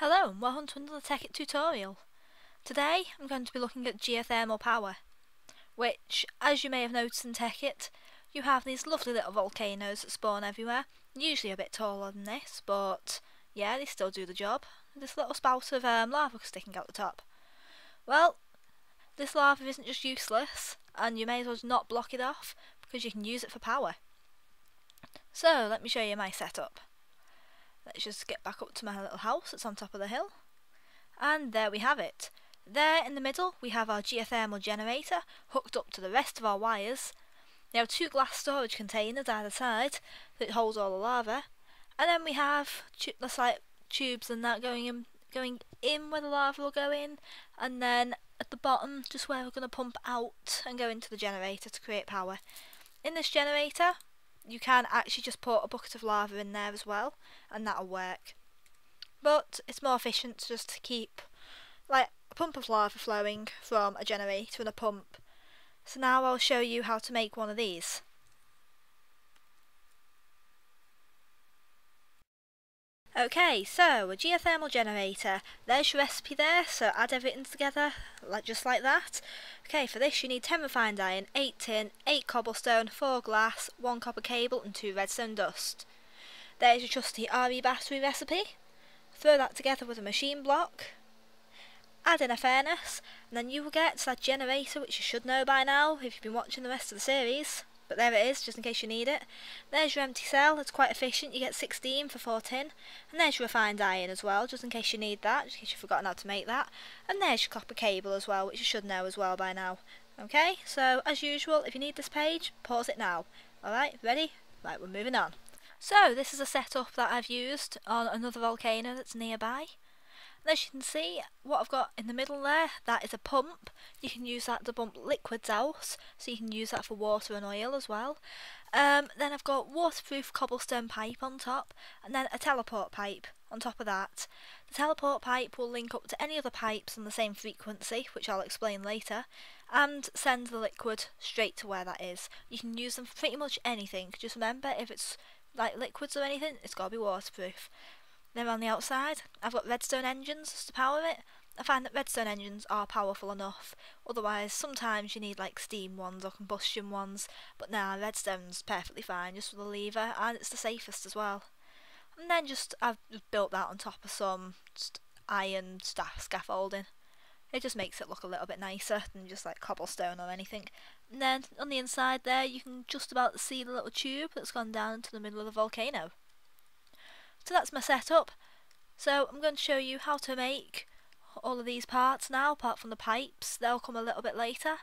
Hello and welcome to another Tekkit tutorial. Today I'm going to be looking at geothermal power, which, as you may have noticed in Tekkit, you have these lovely little volcanoes that spawn everywhere, usually a bit taller than this, but yeah, they still do the job. This little spout of um, lava sticking out the top. Well, this lava isn't just useless, and you may as well not block it off, because you can use it for power. So, let me show you my setup. Let's just get back up to my little house that's on top of the hill. And there we have it. There in the middle we have our geothermal generator hooked up to the rest of our wires. Have two glass storage containers either side that holds all the lava. And then we have that's like tubes and that going in going in where the lava will go in and then at the bottom just where we're going to pump out and go into the generator to create power. In this generator you can actually just put a bucket of lava in there as well and that'll work. But it's more efficient to just keep like a pump of lava flowing from a generator and a pump. So now I'll show you how to make one of these Okay, so a geothermal generator. There's your recipe there, so add everything together, like just like that. Okay, for this you need 10 refined iron, 8 tin, 8 cobblestone, 4 glass, 1 copper cable and 2 redstone dust. There's your trusty RE battery recipe. Throw that together with a machine block. Add in a furnace, and then you will get that generator which you should know by now if you've been watching the rest of the series but there it is just in case you need it. There's your empty cell, it's quite efficient, you get 16 for 14. And there's your refined iron as well, just in case you need that, just in case you've forgotten how to make that. And there's your copper cable as well, which you should know as well by now. Okay, so as usual, if you need this page, pause it now. Alright, ready? Right, we're moving on. So, this is a setup that I've used on another volcano that's nearby. As you can see, what I've got in the middle there, that is a pump. You can use that to pump liquids out, so you can use that for water and oil as well. Um, then I've got waterproof cobblestone pipe on top, and then a teleport pipe on top of that. The teleport pipe will link up to any other pipes on the same frequency, which I'll explain later, and send the liquid straight to where that is. You can use them for pretty much anything, just remember if it's like liquids or anything, it's got to be waterproof. Then on the outside, I've got redstone engines to power it. I find that redstone engines are powerful enough, otherwise sometimes you need like steam ones or combustion ones, but nah, redstone's perfectly fine just with a lever and it's the safest as well. And then just I've built that on top of some iron scaffolding. It just makes it look a little bit nicer than just like cobblestone or anything. And then on the inside there you can just about see the little tube that's gone down into the middle of the volcano. So that's my setup. So I'm going to show you how to make all of these parts now, apart from the pipes. They'll come a little bit later.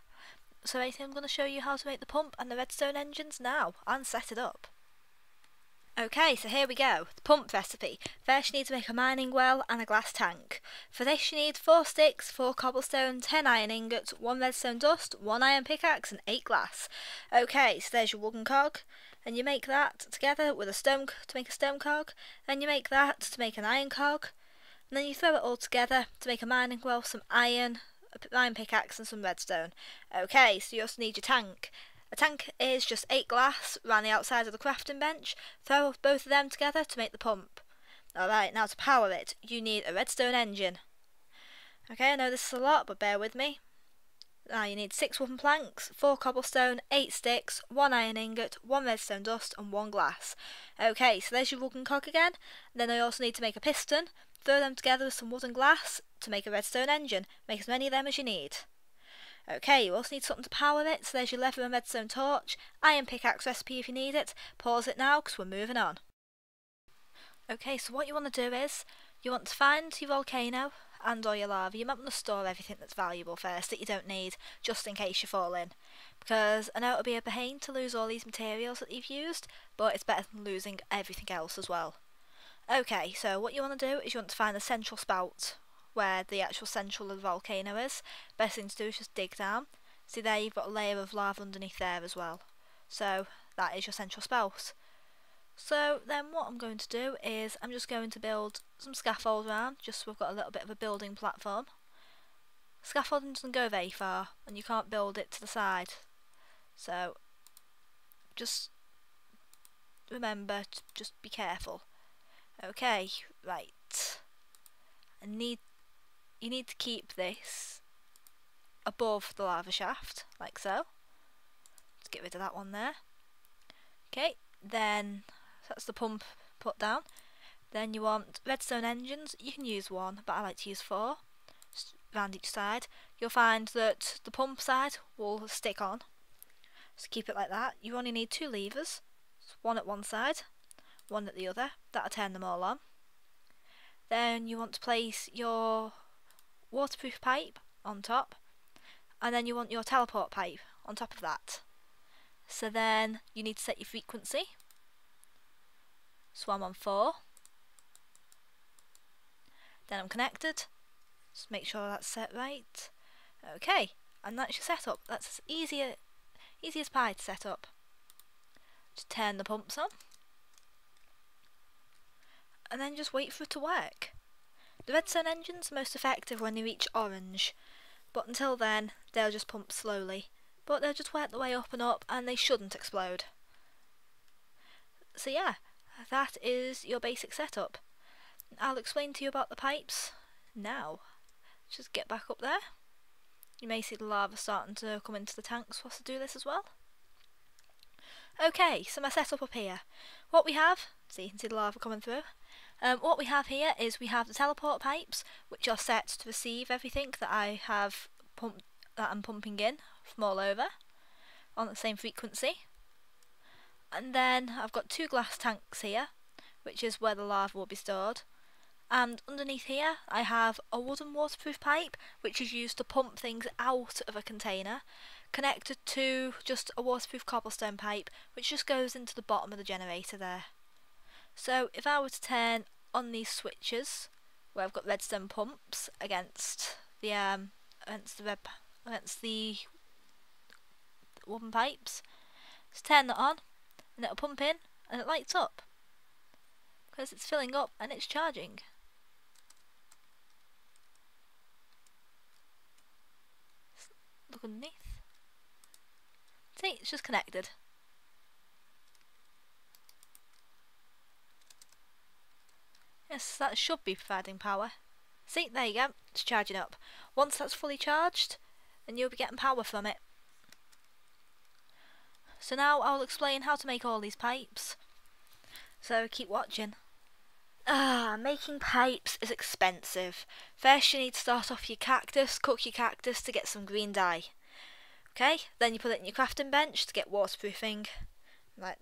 So basically I'm going to show you how to make the pump and the redstone engines now, and set it up. Okay, so here we go. The pump recipe. First you need to make a mining well and a glass tank. For this you need 4 sticks, 4 cobblestone, 10 iron ingots, 1 redstone dust, 1 iron pickaxe and 8 glass. Okay, so there's your wooden cog and you make that together with a stone to make a stone cog, then you make that to make an iron cog, and then you throw it all together to make a mining well, some iron, a iron pickaxe and some redstone. Okay, so you also need your tank. A tank is just 8 glass around the outside of the crafting bench, throw both of them together to make the pump. Alright, now to power it, you need a redstone engine. Okay, I know this is a lot, but bear with me. Now you need 6 wooden planks, 4 cobblestone, 8 sticks, 1 iron ingot, 1 redstone dust and 1 glass. Okay, so there's your wooden cog again. Then I also need to make a piston, throw them together with some wood and glass to make a redstone engine. Make as many of them as you need. Okay, you also need something to power it, so there's your leather and redstone torch, iron pickaxe recipe if you need it. Pause it now because we're moving on. Okay, so what you want to do is, you want to find your volcano, and or your lava, you might want to store everything that's valuable first that you don't need, just in case you fall in. Because I know it'll be a pain to lose all these materials that you've used, but it's better than losing everything else as well. Okay, so what you want to do is you want to find the central spout, where the actual central of the volcano is. Best thing to do is just dig down. See there you've got a layer of lava underneath there as well. So that is your central spout. So then what I'm going to do is I'm just going to build some scaffold around, just so we've got a little bit of a building platform. Scaffolding doesn't go very far, and you can't build it to the side. So, just remember to just be careful. Okay, right. and need you need to keep this above the lava shaft, like so. Let's get rid of that one there. Okay, then that's the pump put down. Then you want redstone engines. You can use one, but I like to use four around each side. You'll find that the pump side will stick on. So keep it like that. You only need two levers. One at one side, one at the other. That'll turn them all on. Then you want to place your waterproof pipe on top. And then you want your teleport pipe on top of that. So then you need to set your frequency. So I'm on 4. Then I'm connected. Just make sure that's set right. Okay, and that's your setup. That's as easy, easy as pie to set up. Just turn the pumps on. And then just wait for it to work. The redstone engine's are most effective when they reach orange, but until then they'll just pump slowly. But they'll just work their way up and up and they shouldn't explode. So yeah, that is your basic setup. I'll explain to you about the pipes now. Just get back up there. You may see the lava starting to come into the tanks whilst I do this as well. Okay, so my setup up here. What we have, see you can see the lava coming through. Um, what we have here is we have the teleport pipes, which are set to receive everything that I have pumped, that I'm pumping in from all over on the same frequency. And then I've got two glass tanks here, which is where the lava will be stored. And underneath here I have a wooden waterproof pipe, which is used to pump things out of a container, connected to just a waterproof cobblestone pipe, which just goes into the bottom of the generator there. So if I were to turn on these switches, where I've got redstone pumps against the um against the red against the wooden pipes, just turn that on, and it'll pump in, and it lights up because it's filling up and it's charging. Look underneath. See, it's just connected. Yes, that should be providing power. See, there you go, it's charging up. Once that's fully charged, then you'll be getting power from it. So now I'll explain how to make all these pipes. So keep watching. Ah, making pipes is expensive. First you need to start off your cactus, cook your cactus to get some green dye. Okay, then you put it in your crafting bench to get waterproofing. Like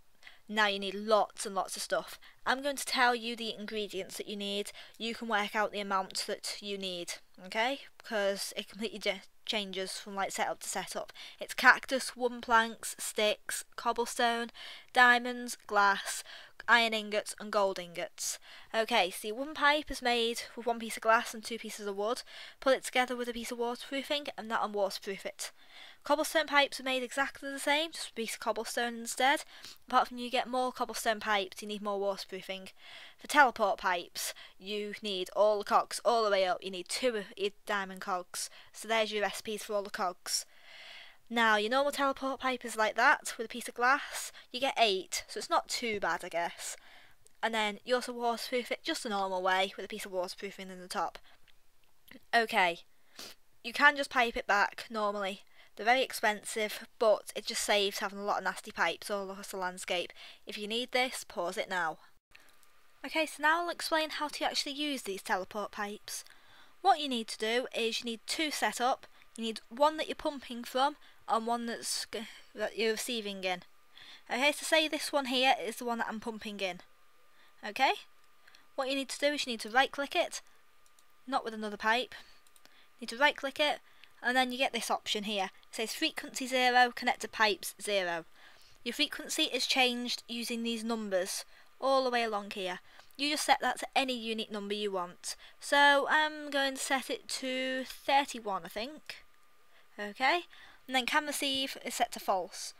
now you need lots and lots of stuff. I'm going to tell you the ingredients that you need. You can work out the amount that you need, okay? Because it completely changes from like setup to setup. It's cactus, wooden planks, sticks, cobblestone, diamonds, glass, iron ingots and gold ingots. Okay, so the wooden pipe is made with one piece of glass and two pieces of wood. Put it together with a piece of waterproofing and that'll waterproof it. Cobblestone pipes are made exactly the same, just a piece of cobblestone instead. Apart from you get more cobblestone pipes, you need more waterproofing. For teleport pipes, you need all the cogs all the way up. You need two diamond cogs. So there's your recipes for all the cogs. Now, your normal teleport pipe is like that, with a piece of glass. You get eight, so it's not too bad, I guess. And then you also waterproof it just the normal way, with a piece of waterproofing in the top. Okay, you can just pipe it back normally they're very expensive, but it just saves having a lot of nasty pipes all across the landscape. If you need this, pause it now. Okay, so now I'll explain how to actually use these teleport pipes. What you need to do is you need two set up. You need one that you're pumping from and one that's that you're receiving in. Okay, so say this one here is the one that I'm pumping in. Okay? What you need to do is you need to right click it, not with another pipe. You need to right click it and then you get this option here. It says frequency 0, connector pipes 0. Your frequency is changed using these numbers all the way along here. You just set that to any unique number you want. So I'm going to set it to 31 I think. Okay, and then can receive is set to false.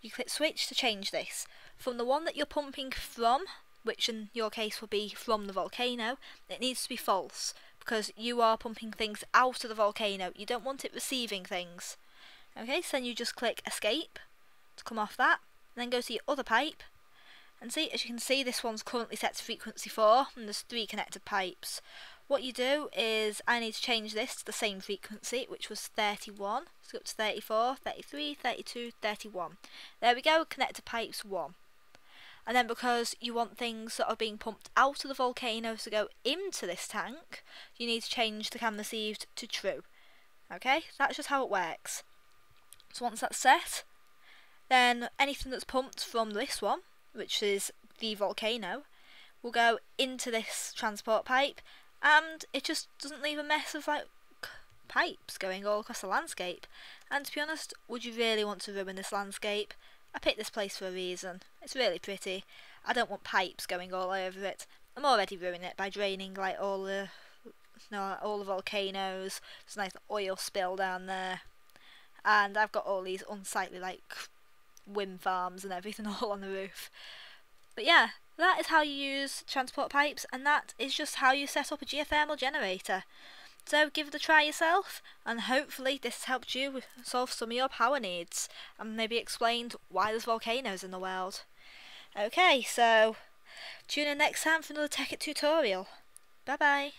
You click switch to change this. From the one that you're pumping from, which in your case will be from the volcano, it needs to be false because you are pumping things out of the volcano. You don't want it receiving things. Okay, so then you just click escape to come off that, then go to your other pipe, and see, as you can see, this one's currently set to frequency 4, and there's three connected pipes. what you do is I need to change this to the same frequency, which was 31. So up to 34, 33, 32, 31. There we go, connect to pipes 1. And then because you want things that are being pumped out of the volcano to go into this tank, you need to change the CAN received to true. Okay, that's just how it works. So once that's set, then anything that's pumped from this one, which is the volcano, will go into this transport pipe and it just doesn't leave a mess of like pipes going all across the landscape. And to be honest, would you really want to ruin this landscape? I picked this place for a reason. It's really pretty. I don't want pipes going all over it. I'm already ruining it by draining like all the no, all the volcanoes. There's a nice oil spill down there. And I've got all these unsightly like wind farms and everything all on the roof. But yeah, that is how you use transport pipes and that is just how you set up a geothermal generator. So give it a try yourself and hopefully this has helped you solve some of your power needs and maybe explained why there's volcanoes in the world. Okay, so tune in next time for another Tekkit tutorial. Bye bye.